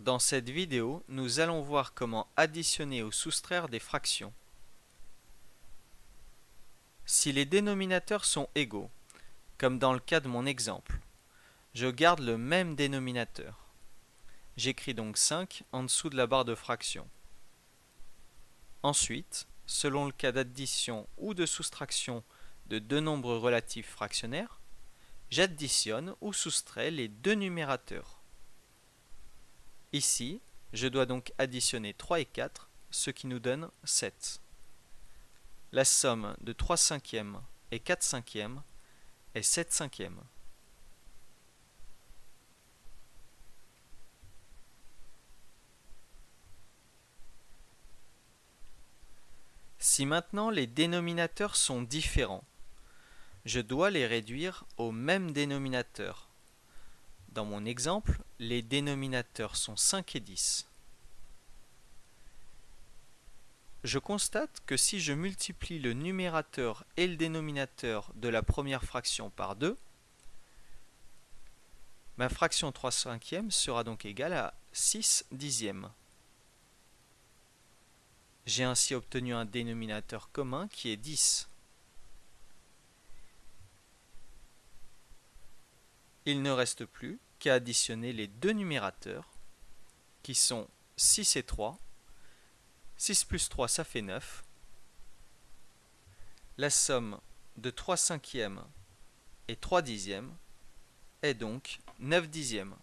Dans cette vidéo, nous allons voir comment additionner ou soustraire des fractions. Si les dénominateurs sont égaux, comme dans le cas de mon exemple, je garde le même dénominateur. J'écris donc 5 en dessous de la barre de fraction. Ensuite, selon le cas d'addition ou de soustraction de deux nombres relatifs fractionnaires, j'additionne ou soustrais les deux numérateurs. Ici, je dois donc additionner 3 et 4, ce qui nous donne 7. La somme de 3 cinquièmes et 4 cinquièmes est 7 cinquièmes. Si maintenant les dénominateurs sont différents, je dois les réduire au même dénominateur. Dans mon exemple, les dénominateurs sont 5 et 10. Je constate que si je multiplie le numérateur et le dénominateur de la première fraction par 2, ma fraction 3 cinquièmes sera donc égale à 6 dixièmes. J'ai ainsi obtenu un dénominateur commun qui est 10. Il ne reste plus qu'à additionner les deux numérateurs, qui sont 6 et 3. 6 plus 3, ça fait 9. La somme de 3 cinquièmes et 3 dixièmes est donc 9 dixièmes.